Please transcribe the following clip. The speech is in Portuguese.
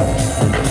Música